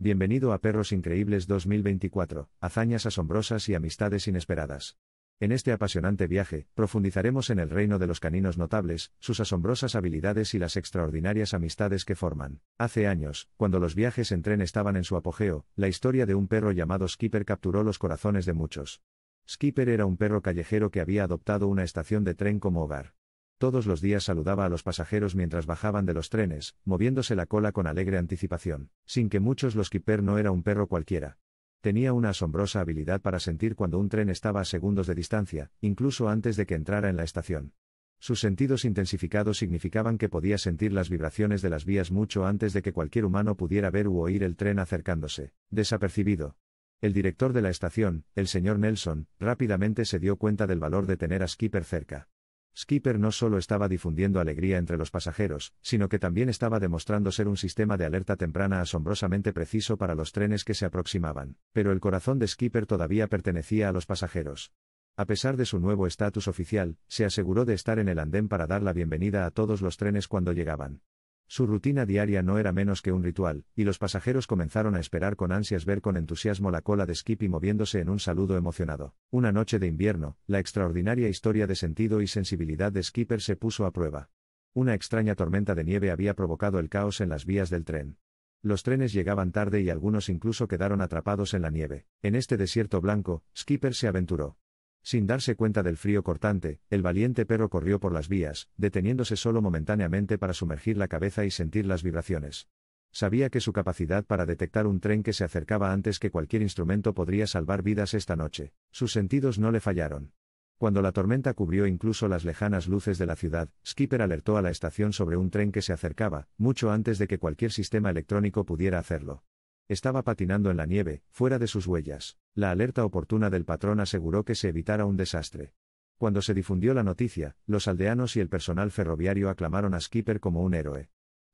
Bienvenido a Perros Increíbles 2024, hazañas asombrosas y amistades inesperadas. En este apasionante viaje, profundizaremos en el reino de los caninos notables, sus asombrosas habilidades y las extraordinarias amistades que forman. Hace años, cuando los viajes en tren estaban en su apogeo, la historia de un perro llamado Skipper capturó los corazones de muchos. Skipper era un perro callejero que había adoptado una estación de tren como hogar. Todos los días saludaba a los pasajeros mientras bajaban de los trenes, moviéndose la cola con alegre anticipación. Sin que muchos los Skipper no era un perro cualquiera. Tenía una asombrosa habilidad para sentir cuando un tren estaba a segundos de distancia, incluso antes de que entrara en la estación. Sus sentidos intensificados significaban que podía sentir las vibraciones de las vías mucho antes de que cualquier humano pudiera ver u oír el tren acercándose, desapercibido. El director de la estación, el señor Nelson, rápidamente se dio cuenta del valor de tener a Skipper cerca. Skipper no solo estaba difundiendo alegría entre los pasajeros, sino que también estaba demostrando ser un sistema de alerta temprana asombrosamente preciso para los trenes que se aproximaban. Pero el corazón de Skipper todavía pertenecía a los pasajeros. A pesar de su nuevo estatus oficial, se aseguró de estar en el andén para dar la bienvenida a todos los trenes cuando llegaban. Su rutina diaria no era menos que un ritual, y los pasajeros comenzaron a esperar con ansias ver con entusiasmo la cola de Skippy moviéndose en un saludo emocionado. Una noche de invierno, la extraordinaria historia de sentido y sensibilidad de Skipper se puso a prueba. Una extraña tormenta de nieve había provocado el caos en las vías del tren. Los trenes llegaban tarde y algunos incluso quedaron atrapados en la nieve. En este desierto blanco, Skipper se aventuró. Sin darse cuenta del frío cortante, el valiente perro corrió por las vías, deteniéndose solo momentáneamente para sumergir la cabeza y sentir las vibraciones. Sabía que su capacidad para detectar un tren que se acercaba antes que cualquier instrumento podría salvar vidas esta noche. Sus sentidos no le fallaron. Cuando la tormenta cubrió incluso las lejanas luces de la ciudad, Skipper alertó a la estación sobre un tren que se acercaba, mucho antes de que cualquier sistema electrónico pudiera hacerlo. Estaba patinando en la nieve, fuera de sus huellas. La alerta oportuna del patrón aseguró que se evitara un desastre. Cuando se difundió la noticia, los aldeanos y el personal ferroviario aclamaron a Skipper como un héroe.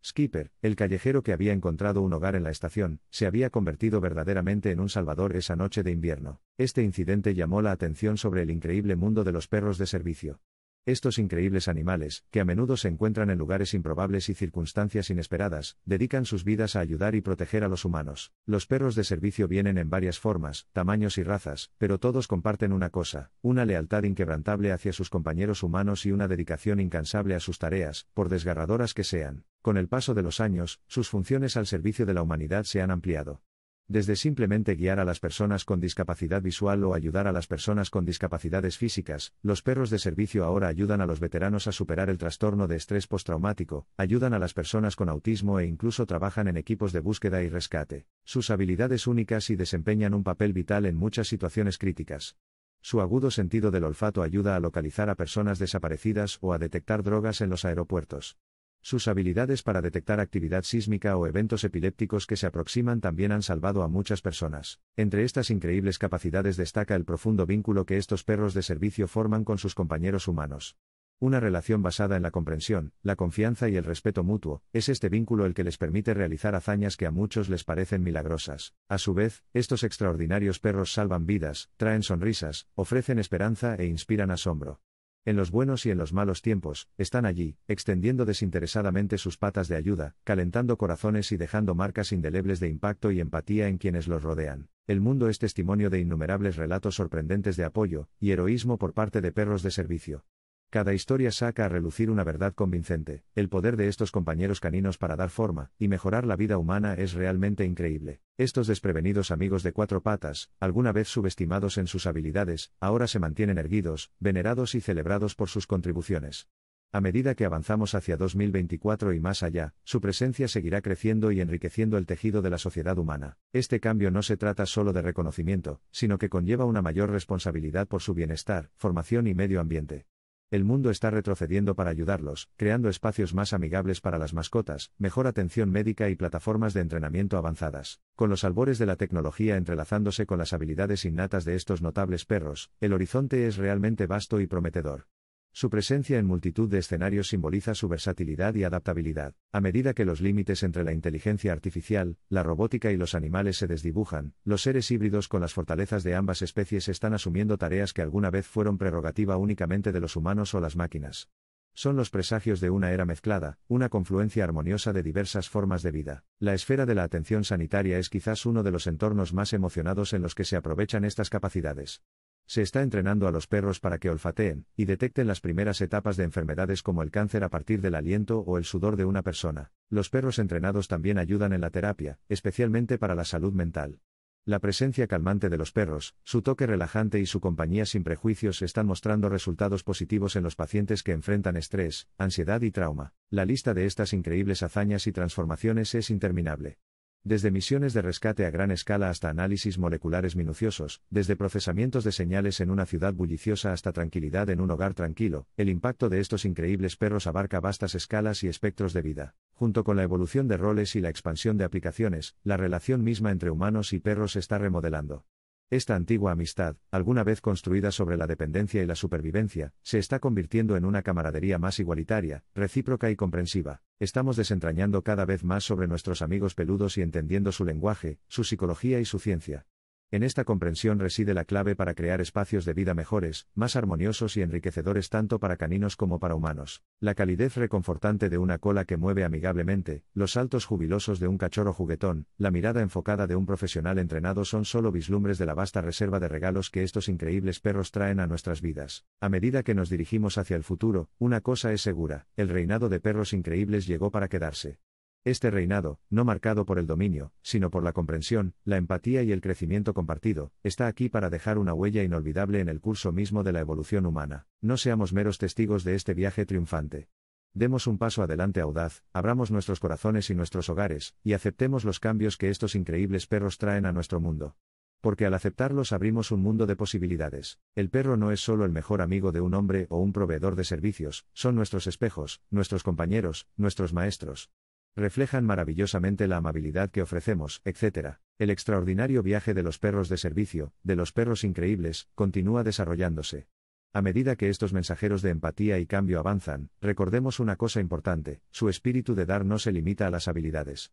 Skipper, el callejero que había encontrado un hogar en la estación, se había convertido verdaderamente en un salvador esa noche de invierno. Este incidente llamó la atención sobre el increíble mundo de los perros de servicio. Estos increíbles animales, que a menudo se encuentran en lugares improbables y circunstancias inesperadas, dedican sus vidas a ayudar y proteger a los humanos. Los perros de servicio vienen en varias formas, tamaños y razas, pero todos comparten una cosa, una lealtad inquebrantable hacia sus compañeros humanos y una dedicación incansable a sus tareas, por desgarradoras que sean. Con el paso de los años, sus funciones al servicio de la humanidad se han ampliado. Desde simplemente guiar a las personas con discapacidad visual o ayudar a las personas con discapacidades físicas, los perros de servicio ahora ayudan a los veteranos a superar el trastorno de estrés postraumático, ayudan a las personas con autismo e incluso trabajan en equipos de búsqueda y rescate. Sus habilidades únicas y desempeñan un papel vital en muchas situaciones críticas. Su agudo sentido del olfato ayuda a localizar a personas desaparecidas o a detectar drogas en los aeropuertos. Sus habilidades para detectar actividad sísmica o eventos epilépticos que se aproximan también han salvado a muchas personas. Entre estas increíbles capacidades destaca el profundo vínculo que estos perros de servicio forman con sus compañeros humanos. Una relación basada en la comprensión, la confianza y el respeto mutuo, es este vínculo el que les permite realizar hazañas que a muchos les parecen milagrosas. A su vez, estos extraordinarios perros salvan vidas, traen sonrisas, ofrecen esperanza e inspiran asombro en los buenos y en los malos tiempos, están allí, extendiendo desinteresadamente sus patas de ayuda, calentando corazones y dejando marcas indelebles de impacto y empatía en quienes los rodean. El mundo es testimonio de innumerables relatos sorprendentes de apoyo y heroísmo por parte de perros de servicio. Cada historia saca a relucir una verdad convincente, el poder de estos compañeros caninos para dar forma y mejorar la vida humana es realmente increíble. Estos desprevenidos amigos de cuatro patas, alguna vez subestimados en sus habilidades, ahora se mantienen erguidos, venerados y celebrados por sus contribuciones. A medida que avanzamos hacia 2024 y más allá, su presencia seguirá creciendo y enriqueciendo el tejido de la sociedad humana. Este cambio no se trata solo de reconocimiento, sino que conlleva una mayor responsabilidad por su bienestar, formación y medio ambiente. El mundo está retrocediendo para ayudarlos, creando espacios más amigables para las mascotas, mejor atención médica y plataformas de entrenamiento avanzadas. Con los albores de la tecnología entrelazándose con las habilidades innatas de estos notables perros, el horizonte es realmente vasto y prometedor. Su presencia en multitud de escenarios simboliza su versatilidad y adaptabilidad. A medida que los límites entre la inteligencia artificial, la robótica y los animales se desdibujan, los seres híbridos con las fortalezas de ambas especies están asumiendo tareas que alguna vez fueron prerrogativa únicamente de los humanos o las máquinas. Son los presagios de una era mezclada, una confluencia armoniosa de diversas formas de vida. La esfera de la atención sanitaria es quizás uno de los entornos más emocionados en los que se aprovechan estas capacidades. Se está entrenando a los perros para que olfateen y detecten las primeras etapas de enfermedades como el cáncer a partir del aliento o el sudor de una persona. Los perros entrenados también ayudan en la terapia, especialmente para la salud mental. La presencia calmante de los perros, su toque relajante y su compañía sin prejuicios están mostrando resultados positivos en los pacientes que enfrentan estrés, ansiedad y trauma. La lista de estas increíbles hazañas y transformaciones es interminable. Desde misiones de rescate a gran escala hasta análisis moleculares minuciosos, desde procesamientos de señales en una ciudad bulliciosa hasta tranquilidad en un hogar tranquilo, el impacto de estos increíbles perros abarca vastas escalas y espectros de vida. Junto con la evolución de roles y la expansión de aplicaciones, la relación misma entre humanos y perros se está remodelando. Esta antigua amistad, alguna vez construida sobre la dependencia y la supervivencia, se está convirtiendo en una camaradería más igualitaria, recíproca y comprensiva. Estamos desentrañando cada vez más sobre nuestros amigos peludos y entendiendo su lenguaje, su psicología y su ciencia. En esta comprensión reside la clave para crear espacios de vida mejores, más armoniosos y enriquecedores tanto para caninos como para humanos. La calidez reconfortante de una cola que mueve amigablemente, los saltos jubilosos de un cachorro juguetón, la mirada enfocada de un profesional entrenado son solo vislumbres de la vasta reserva de regalos que estos increíbles perros traen a nuestras vidas. A medida que nos dirigimos hacia el futuro, una cosa es segura, el reinado de perros increíbles llegó para quedarse. Este reinado, no marcado por el dominio, sino por la comprensión, la empatía y el crecimiento compartido, está aquí para dejar una huella inolvidable en el curso mismo de la evolución humana. No seamos meros testigos de este viaje triunfante. Demos un paso adelante audaz, abramos nuestros corazones y nuestros hogares, y aceptemos los cambios que estos increíbles perros traen a nuestro mundo. Porque al aceptarlos abrimos un mundo de posibilidades. El perro no es solo el mejor amigo de un hombre o un proveedor de servicios, son nuestros espejos, nuestros compañeros, nuestros maestros reflejan maravillosamente la amabilidad que ofrecemos, etc. El extraordinario viaje de los perros de servicio, de los perros increíbles, continúa desarrollándose. A medida que estos mensajeros de empatía y cambio avanzan, recordemos una cosa importante, su espíritu de dar no se limita a las habilidades.